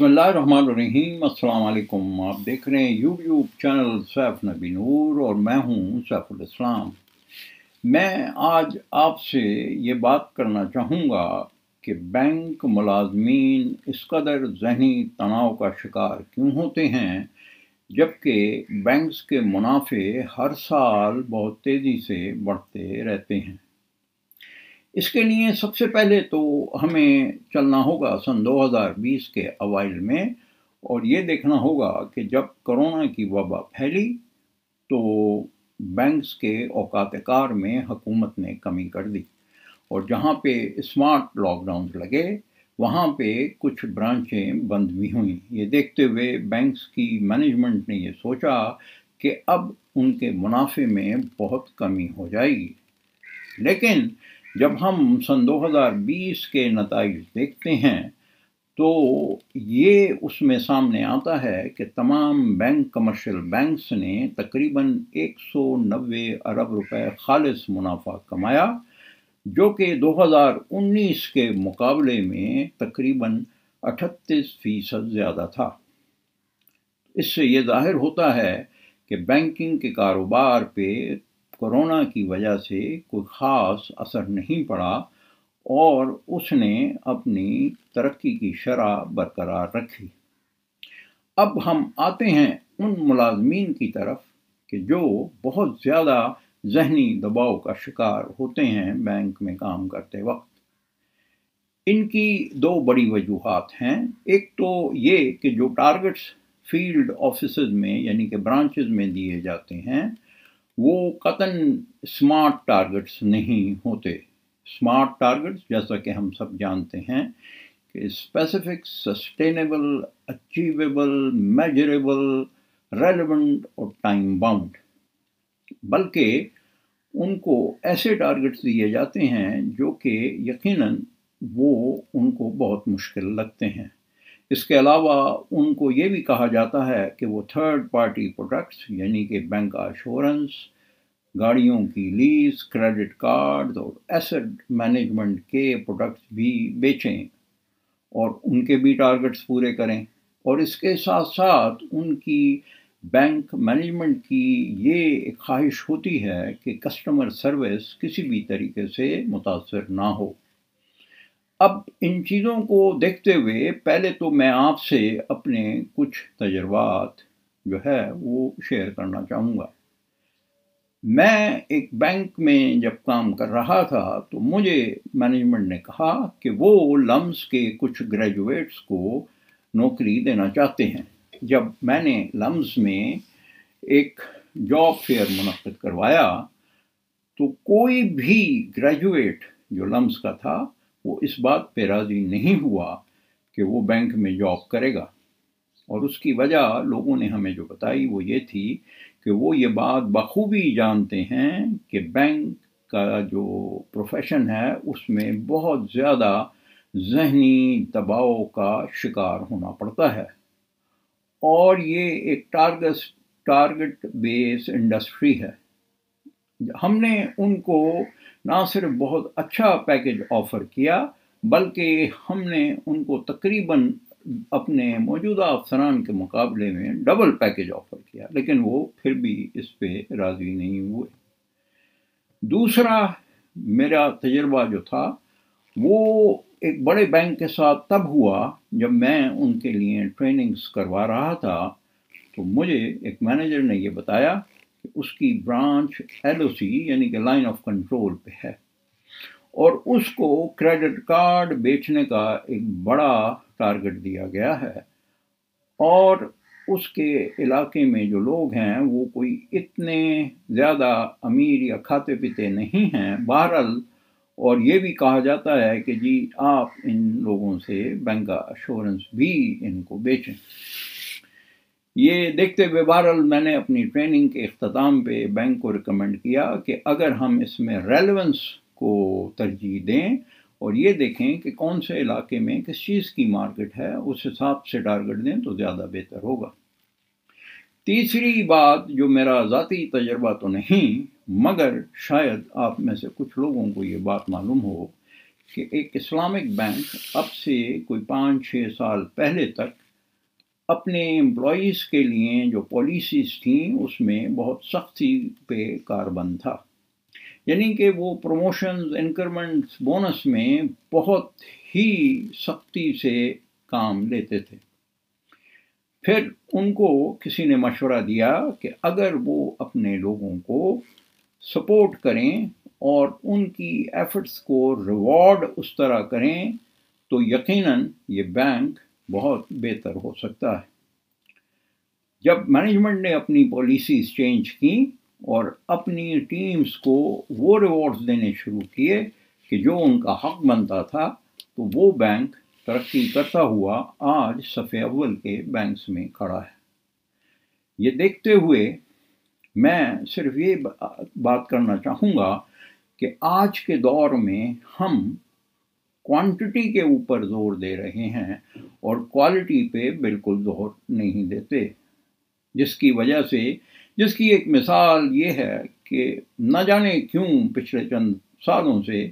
بسم اللہ الرحمن الرحیم، السلام علیکم۔ آپ دیکھ رہے ہیں یوٹیوب چینل سیف نبی نور اور میں ہوں سیف الاسلام۔ میں آج آپ سے یہ بات کرنا چاہوں گا کہ بینک ملازمین اس قدر ذہنی تناؤ کا شکار کیوں ہوتے ہیں، جبکہ بینکس کے منافع ہر سال بہت تیزی سے بڑھتے رہتے ہیں۔ اس کے لیے سب سے پہلے تو ہمیں چلنا ہوگا سن دو ہزار بیس کے اوائل میں اور یہ دیکھنا ہوگا کہ جب کرونا کی وبا پھیلی تو بینکس کے اوقات کار میں حکومت نے کمی کر دی اور جہاں پہ اسمارٹ لاک ڈاؤن لگے وہاں پہ کچھ برانچیں بند بھی ہوئیں۔ یہ دیکھتے ہوئے بینکس کی مینجمنٹ نے یہ سوچا کہ اب ان کے منافع میں بہت کمی ہو جائے گی۔ لیکن جب ہم سن دو ہزار بیس کے نتائج دیکھتے ہیں، تو یہ اس میں سامنے آتا ہے کہ تمام بینک، کمرشل بینکس نے تقریباً ایک سو نوے ارب روپے خالص منافع کمایا، جو کہ دو ہزار انیس کے مقابلے میں تقریباً اٹھتیس فیصد زیادہ تھا۔ اس سے یہ ظاہر ہوتا ہے کہ بینکنگ کے کاروبار پہ کرونا کی وجہ سے کوئی خاص اثر نہیں پڑا اور اس نے اپنی ترقی کی شرح برقرار رکھی۔ اب ہم آتے ہیں ان ملازمین کی طرف کہ جو بہت زیادہ ذہنی دباؤ کا شکار ہوتے ہیں بینک میں کام کرتے وقت۔ ان کی دو بڑی وجوہات ہیں۔ ایک تو یہ کہ جو ٹارگٹس فیلڈ آفیسز میں یعنی کہ برانچز میں دیے جاتے ہیں وہ قطن اسمارٹ ٹارگٹس نہیں ہوتے۔ اسمارٹ ٹارگٹس جیسا کہ ہم سب جانتے ہیں کہ specific sustainable achievable measurable relevant اور ٹائم باؤنڈ بلکہ ان کو ایسے ٹارگٹس دیے جاتے ہیں جو کہ یقیناً وہ ان کو بہت مشکل لگتے ہیں۔ اس کے علاوہ ان کو یہ بھی کہا جاتا ہے کہ وہ تھرڈ پارٹی پروڈکٹس یعنی کہ بینک انشورنس گاڑیوں کی لیز کریڈٹ کارڈ اور ایسڈ مینجمنٹ کے پروڈکٹس بھی بیچیں اور ان کے بھی ٹارگٹس پورے کریں۔ اور اس کے ساتھ ساتھ ان کی بینک مینجمنٹ کی یہ ایک خواہش ہوتی ہے کہ کسٹمر سروس کسی بھی طریقے سے متاثر نہ ہو۔ اب ان چیزوں کو دیکھتے ہوئے پہلے تو میں آپ سے اپنے کچھ تجربات جو ہے وہ شیئر کرنا چاہوں گا۔ میں ایک بینک میں جب کام کر رہا تھا تو مجھے مینجمنٹ نے کہا کہ وہ لمس کے کچھ گریجویٹس کو نوکری دینا چاہتے ہیں۔ جب میں نے لمس میں ایک جاب فیئر منعقد کروایا تو کوئی بھی گریجویٹ جو لمس کا تھا وہ اس بات پہ راضی نہیں ہوا کہ وہ بینک میں جاب کرے گا۔ اور اس کی وجہ لوگوں نے ہمیں جو بتائی وہ یہ تھی کہ وہ یہ بات بخوبی جانتے ہیں کہ بینک کا جو پروفیشن ہے اس میں بہت زیادہ ذہنی دباؤ کا شکار ہونا پڑتا ہے۔ اور یہ ایک ٹارگس ٹارگٹ بیس انڈسٹری ہے۔ ہم نے ان کو نہ صرف بہت اچھا پیکج آفر کیا، بلکہ ہم نے ان کو تقریباً اپنے موجودہ افسران کے مقابلے میں ڈبل پیکج آفر کیا، لیکن وہ پھر بھی اس پہ راضی نہیں ہوئے۔ دوسرا میرا تجربہ جو تھا، وہ ایک بڑے بینک کے ساتھ تب ہوا جب میں ان کے لیے ٹریننگز کروا رہا تھا۔ تو مجھے ایک مینیجر نے یہ بتایا کہ اس کی برانچ ایل او سی یعنی کہ لائن آف کنٹرول پہ ہے۔ اور اس کو کریڈٹ کارڈ بیچنے کا ایک بڑا ٹارگٹ دیا گیا ہے۔ اور اس کے علاقے میں جو لوگ ہیں وہ کوئی اتنے زیادہ امیر یا کھاتے پیتے نہیں ہیں، بہرحال اور یہ بھی کہا جاتا ہے کہ جی آپ ان لوگوں سے بینک کا اشورنس بھی ان کو بیچیں۔ یہ دیکھتے ہوئے بہرحال میں نے اپنی ٹریننگ کے اختتام پہ بینک کو ریکمنڈ کیا کہ اگر ہم اس میں ریلیونس کو ترجیح دیں اور یہ دیکھیں کہ کون سے علاقے میں کس چیز کی مارکیٹ ہے، اس حساب سے ٹارگٹ دیں تو زیادہ بہتر ہوگا۔ تیسری بات جو میرا ذاتی تجربہ تو نہیں، مگر شاید آپ میں سے کچھ لوگوں کو یہ بات معلوم ہو کہ ایک اسلامک بینک اب سے کوئی پانچ چھ سال پہلے تک اپنے امپلائیز کے لیے جو پالیسیز تھیں، اس میں بہت سختی پہ کاربند تھا۔ یعنی کہ وہ پروموشنز انکرمنٹس بونس میں بہت ہی سختی سے کام لیتے تھے۔ پھر ان کو کسی نے مشورہ دیا کہ اگر وہ اپنے لوگوں کو سپورٹ کریں اور ان کی ایفرٹس کو ریوارڈ اس طرح کریں، تو یقیناً یہ بینک بہت بہتر ہو سکتا ہے۔ جب مینجمنٹ نے اپنی پالیسیز چینج کی اور اپنی ٹیمز کو وہ ریوارڈز دینے شروع کیے کہ جو ان کا حق بنتا تھا، تو وہ بینک ترقی کرتا ہوا آج صفحہ اول کے بینکس میں کھڑا ہے۔ یہ دیکھتے ہوئے میں صرف یہ بات کرنا چاہوں گا کہ آج کے دور میں ہم کوانٹٹی کے اوپر زور دے رہے ہیں اور کوالٹی پہ بالکل زور نہیں دیتے۔ جس کی وجہ سے، جس کی ایک مثال یہ ہے کہ نہ جانے کیوں پچھلے چند سالوں سے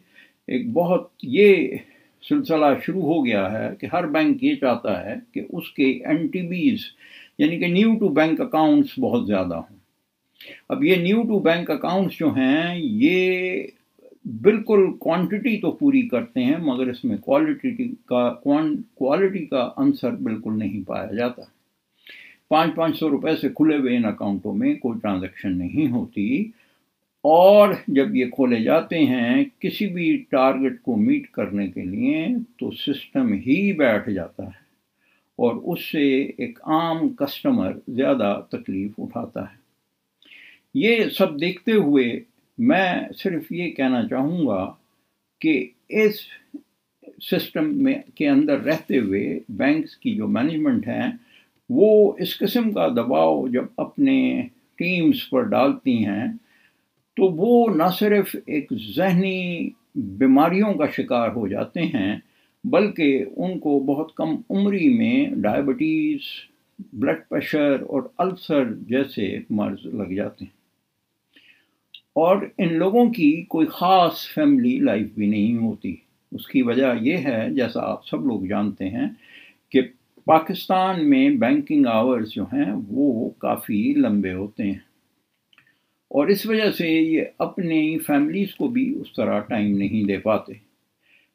ایک بہت یہ سلسلہ شروع ہو گیا ہے کہ ہر بینک یہ چاہتا ہے کہ اس کے این ٹی بیز یعنی کہ نیو ٹو بینک اکاؤنٹس بہت زیادہ ہوں۔ اب یہ نیو ٹو بینک اکاؤنٹس جو ہیں، یہ بالکل کوانٹٹی تو پوری کرتے ہیں، مگر اس میں کوالٹی کا کوالٹی کا عنصر بالکل نہیں پایا جاتا۔ پانچ پانچ سو روپے سے کھلے ہوئے ان اکاؤنٹوں میں کوئی ٹرانزیکشن نہیں ہوتی۔ اور جب یہ کھولے جاتے ہیں کسی بھی ٹارگٹ کو میٹ کرنے کے لیے، تو سسٹم ہی بیٹھ جاتا ہے اور اس سے ایک عام کسٹمر زیادہ تکلیف اٹھاتا ہے۔ یہ سب دیکھتے ہوئے میں صرف یہ کہنا چاہوں گا کہ اس سسٹم میں کے اندر رہتے ہوئے بینکس کی جو مینجمنٹ ہیں، وہ اس قسم کا دباؤ جب اپنے ٹیمز پر ڈالتی ہیں، تو وہ نہ صرف ایک ذہنی بیماریوں کا شکار ہو جاتے ہیں، بلکہ ان کو بہت کم عمری میں ڈائبٹیز، بلڈ پریشر اور السر جیسے مرض لگ جاتے ہیں۔ اور ان لوگوں کی کوئی خاص فیملی لائف بھی نہیں ہوتی۔ اس کی وجہ یہ ہے، جیسا آپ سب لوگ جانتے ہیں، کہ پاکستان میں بینکنگ آورز جو ہیں، وہ کافی لمبے ہوتے ہیں۔ اور اس وجہ سے یہ اپنی فیملیز کو بھی اس طرح ٹائم نہیں دے پاتے۔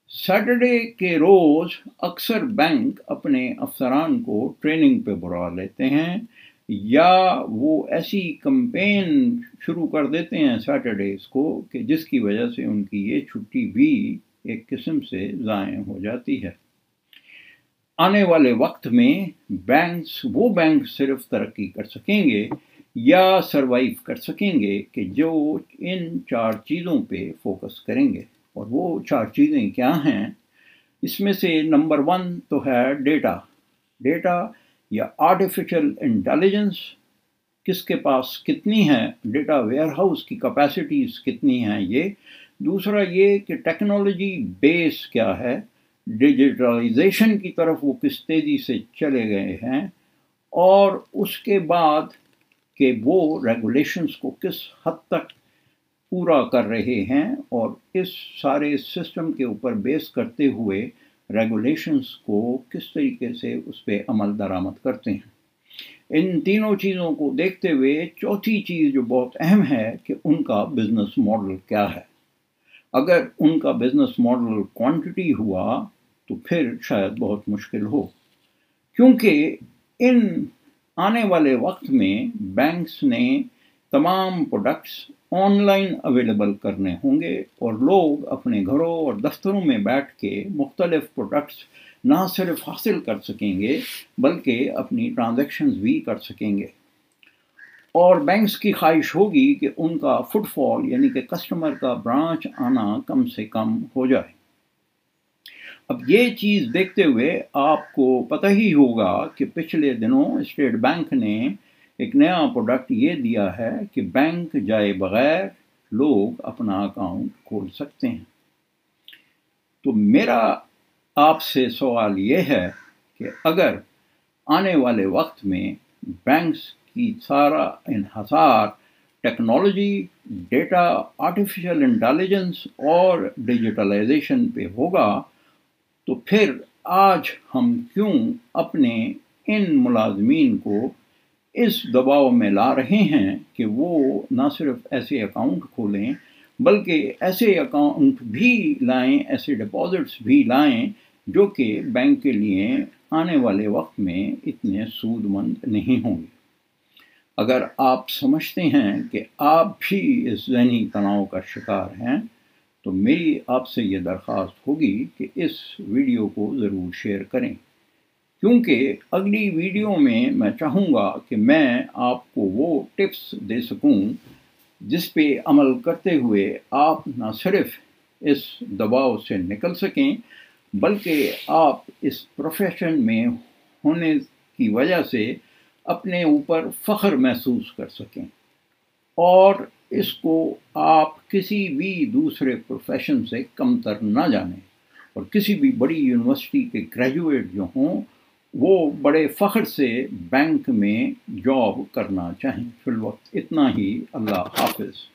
سیٹرڈے کے روز اکثر بینک اپنے افسران کو ٹریننگ پہ بلا لیتے ہیں۔ یا وہ ایسی کمپین شروع کر دیتے ہیں سیٹرڈیز کو کہ جس کی وجہ سے ان کی یہ چھٹی بھی ایک قسم سے ضائع ہو جاتی ہے۔ آنے والے وقت میں بینکس، وہ بینک صرف ترقی کر سکیں گے یا سروائیو کر سکیں گے کہ جو ان چار چیزوں پہ فوکس کریں گے۔ اور وہ چار چیزیں کیا ہیں؟ اس میں سے نمبر ون تو ہے ڈیٹا۔ ڈیٹا یا آرٹیفیشل انٹیلیجنس کس کے پاس کتنی ہے ڈیٹا ویئر ہاؤس کی کیپیسٹیز کتنی ہیں یہ. دوسرا یہ کہ ٹیکنالوجی بیس کیا ہے ڈیجیٹلائزیشن کی طرف وہ کس تیزی سے چلے گئے ہیں اور اس کے بعد کہ وہ ریگولیشنس کو کس حد تک پورا کر رہے ہیں اور اس سارے سسٹم کے اوپر بیس کرتے ہوئے ریگولیشنس کو کس طریقے سے اس پہ عمل درآمد کرتے ہیں۔ ان تینوں چیزوں کو دیکھتے ہوئے چوتھی چیز جو بہت اہم ہے کہ ان کا بزنس ماڈل کیا ہے۔ اگر ان کا بزنس ماڈل کوانٹٹی ہوا تو پھر شاید بہت مشکل ہو۔ کیونکہ ان آنے والے وقت میں بینکس نے تمام پروڈکٹس آن لائن اویلیبل کرنے ہوں گے اور لوگ اپنے گھروں اور دفتروں میں بیٹھ کے مختلف پروڈکٹس نہ صرف حاصل کر سکیں گے، بلکہ اپنی ٹرانزیکشنز بھی کر سکیں گے۔ اور بینکس کی خواہش ہوگی کہ ان کا فٹ فال یعنی کہ کسٹمر کا برانچ آنا کم سے کم ہو جائے۔ اب یہ چیز دیکھتے ہوئے آپ کو پتہ ہی ہوگا کہ پچھلے دنوں اسٹیٹ بینک نے ایک نیا پروڈکٹ یہ دیا ہے کہ بینک جائے بغیر لوگ اپنا اکاؤنٹ کھول سکتے ہیں۔ تو میرا آپ سے سوال یہ ہے کہ اگر آنے والے وقت میں بینکس کی سارا انحصار ٹیکنالوجی، ڈیٹا آرٹیفیشل انٹیلیجنس اور ڈیجیٹلائزیشن پہ ہوگا، تو پھر آج ہم کیوں اپنے ان ملازمین کو اس دباؤ میں لا رہے ہیں کہ وہ نہ صرف ایسے اکاؤنٹ کھولیں، بلکہ ایسے اکاؤنٹ بھی لائیں، ایسے ڈپازٹس بھی لائیں جو کہ بینک کے لیے آنے والے وقت میں اتنے سود مند نہیں ہوں گے۔ اگر آپ سمجھتے ہیں کہ آپ بھی اس ذہنی تناؤ کا شکار ہیں، تو میری آپ سے یہ درخواست ہوگی کہ اس ویڈیو کو ضرور شیئر کریں۔ کیونکہ اگلی ویڈیو میں میں چاہوں گا کہ میں آپ کو وہ ٹپس دے سکوں جس پہ عمل کرتے ہوئے آپ نہ صرف اس دباؤ سے نکل سکیں، بلکہ آپ اس پروفیشن میں ہونے کی وجہ سے اپنے اوپر فخر محسوس کر سکیں۔ اور اس کو آپ کسی بھی دوسرے پروفیشن سے کم تر نہ جانیں۔ اور کسی بھی بڑی یونیورسٹی کے گریجویٹ جو ہوں وہ بڑے فخر سے بینک میں جاب کرنا چاہیں۔ فی الوقت اتنا ہی۔ اللہ حافظ۔